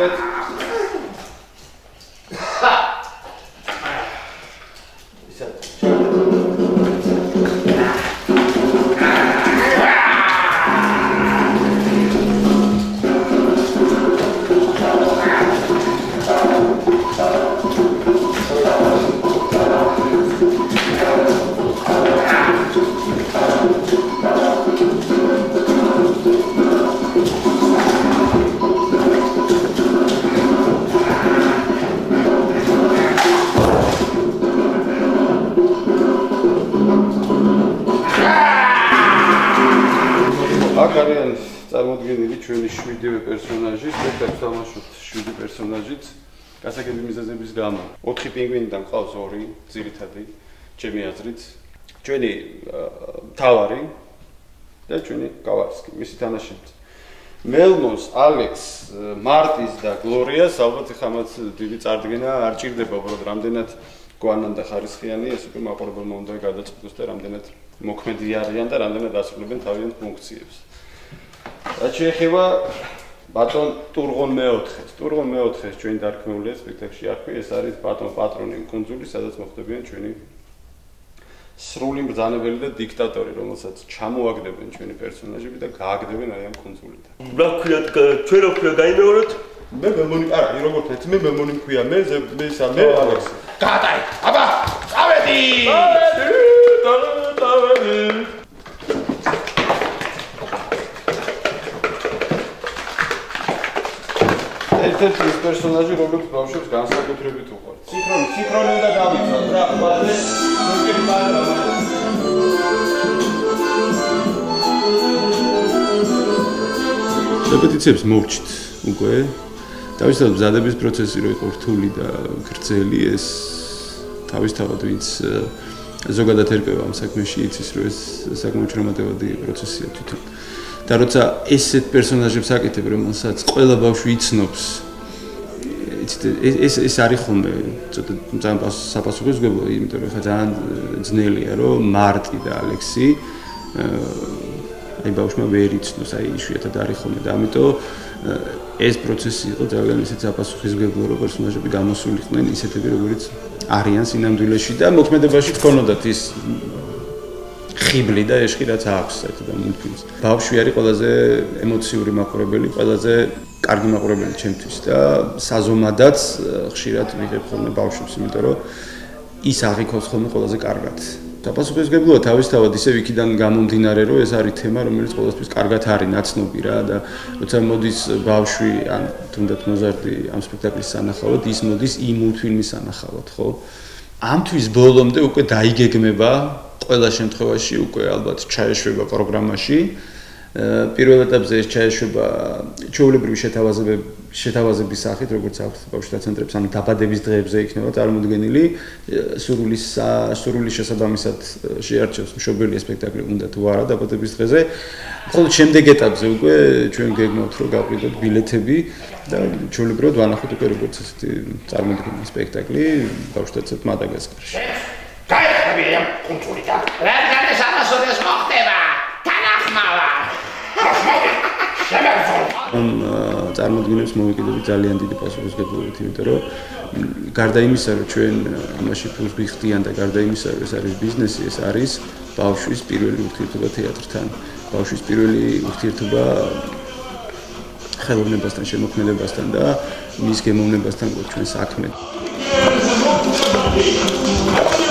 That's პინგვინიდან ყავს ორი ძირითადი ჩემი აზრით ჩვენი თავარი და ჩვენი კავარსკი მისი თანაშემწე მელმოს ალექს მარტის და გლორიას ალბათ ხამაც დიდი წარდგენა არ ჭირდება უბრალოდ რამდენად გვანან და ხარისხიანი ეს უკვე მაყურებელმა უნდა გადაწყვეტოს და რამდენად მოქმედი არიან და რამდენად ასრულებენ თავიანთ ფუნქციებს რაც შეეხება ბატონ ტურღონ მეოთხეს. ტურღონ მეოთხეს ჩვენ დარქმეულია სპექტაკლში აქვე, ეს არის ბატონ პატრონი კონძული, სადაც მოხდებიან ჩვენი სრული ბრძანებელი და დიქტატორი, რომელსაც ჩამოაგდებენ ჩვენი პერსონაჟები და გააგდებენ აი ამ კონძულიდან. რა ქვია, ჩვენ რო ქვია გაიმეოროთ? მე მემონი, არა, როგორ თეთრ მე მემონი ქვია, მე მე სა მე გადაი. აბა, წავედი. წავედი, წავედი. ერთ-ერთი ის პერსონაჟი, რომელიც ბავშვებს განსაკუთრებით უყვარს. ციტრონი, ციტრონი უნდა დავიცვალ რა, ბატონე, მოგები მაგრამ. რეპეტიციებს მოვჭით უკვე. თავისთავად მზადების პროცესი რო იყო რთული და გრძელი, ეს თავისთავად ვინც ზოგადად ერკვევა ამ საქმეში, იცის რომ ეს საკმაოდ შრომატევადი პროცესია თვითონ. და როცა ესეთ პერსონაჟებს აკეთებ, რომელსაც ყველა ბავშვი იცნობს, ეს ეს არის ხოლმე ცოტა ძალიან საპასუხისგებლო, იმიტომ რომ ხა ძალიან ძნელია, რომ მარტი და ალექსი აი ბავშვმა ვერ იცნოს, აი იშვიათად არის ხოლმე და ამიტომ ეს პროცესი იყო ძალიან ისეთ საპასუხისგებლო, რომ პერსონაჟები გამოსულიყვნენ ისეთები, როგორიც არიან სინამდვილეში და მოქმედებაში თქონოდათ ის ხიბლი და ეშხი რაც აქვს საერთოდ ამ ფილმს. ბავშვი არის ყველაზე ემოციური მაყურებელი, ყველაზე კარგი მაყურებელი ჩემთვის და საზომადაც ხშირად ვიღებ ხოლმე ბავშვებს, იმიტომ რომ ის აღიქოს ხოლმე ყველაზე კარგად. დაპასუხისგებლოა თავისთავად ისე ვიქიდან გამომდინარე, რომ ეს არის თემა, რომელიც ყოველთვის კარგად არის ნაცნობი რა და როცა მოდის ბავშვი ან თუნდაც მოზარდი ამ სპექტაკლის სანახავად, ის მოდის იმ ფილმის სანახავად, ხო? ამთვის ბოლომდე უკვე დაიგეგმება ყველა შემთხვევაში უკვე ალბათ ჩაეშვება პროგრამაში. პირველ ეტაპზე ეს ჩაეშვება ჩაოლებრივი შეთავაზებები შეთავაზების სახით, როგორც აქვს ბავშვთა ცენტრებს, ანუ დაბადების დღეებზე იქნება წარმოდგენილი სურვილის სურვილის შესაბამისად შეარჩევს მშობელი სპექტაკლი უნდა თუ არა დაბადების დღეზე. ხოლო შემდეგ ეტაპზე უკვე ჩვენ გეგმავთ რომ გავყიდოთ ბილეთები და ჩაოლებრივად ვანახოთ უკვე როგორც ესეთი წარმოდგენილი სპექტაკლი ბავშვთა ცენტრ მადაგასკარში. გაიხები ამ კუნძულიდან. რადგან ეს ამასოდეს მოხდება? თანახმავა. ამ წარმოდგენებს მოვეკიდები ძალიან დიდი პასუხისგებლობით, იმიტომ რომ გარდა იმისა, რომ ჩვენ ამაში ფულს ვიხდიან და გარდა იმისა, რომ ეს არის ბიზნესი, ეს არის ბავშვის პირველი ურთიერთობა თეატრთან. ბავშვის პირველი ურთიერთობა ხელოვნებასთან, შემოქმედებასთან და მის გემოვნებასთან, როგორც ჩვენ საქმე. Thank you.